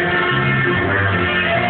Yeah.